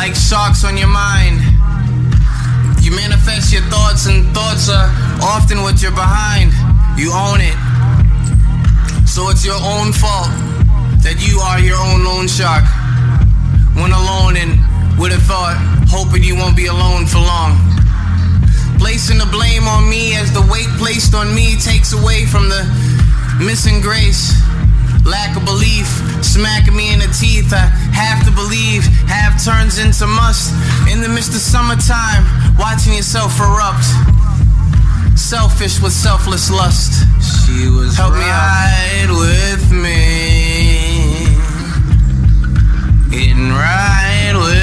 like sharks on your mind. You manifest your thoughts, and thoughts are often what you're behind. You own it. So it's your own fault that you are your own loan shark. When alone and with a thought, hoping you won't be alone for long. Placing the blame on me as the weight placed on me takes away from the missing grace. Lack of belief, smacking me in the teeth. I have to believe, turns into must. In the midst of summertime, watching yourself erupt. Selfish with selfless lust. She was Help me right out. with me. Getting right with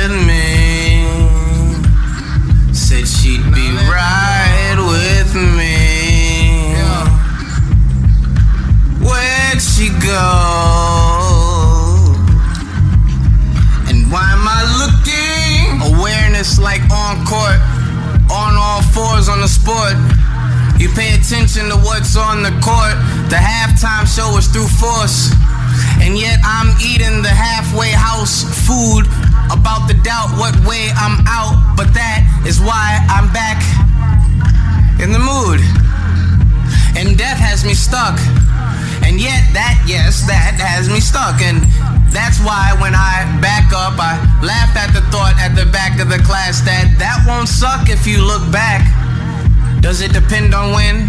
the sport. You pay attention to what's on the court. The halftime show is through force. And yet I'm eating the halfway house food. About the doubt what way I'm out. But that is why I'm back in the mood. And death has me stuck. And yet that, yes, that has me stuck. And that's why when I back up, I laugh at the thought at the back of the class that that won't suck if you look back. Does it depend on when?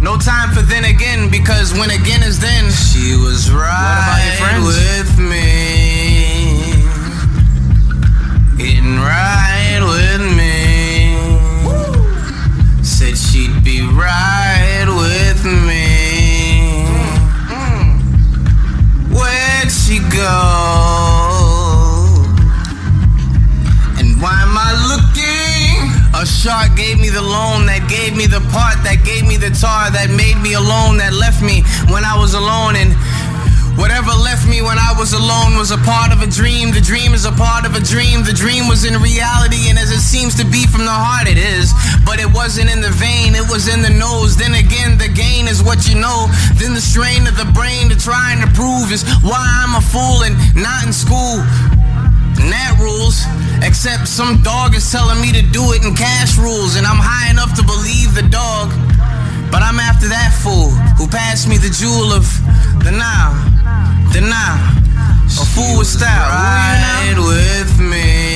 No time for then again, because when again is then. She was right with me. Getting right gave me the loan that gave me the part that gave me the tar that made me alone that left me when I was alone. And whatever left me when I was alone was a part of a dream. The dream is a part of a dream. The dream was in reality and as it seems to be from the heart it is. But it wasn't in the vein it was in the nose. Then again the gain is what you know. Then the strain of the brain to trying to prove is why I'm a fool and not in school that rules. Except some dog is telling me to do it in cash rules, and I'm high enough to believe the dog. But I'm after that fool who passed me the jewel of the now, the now. A fool with style. Know? with me.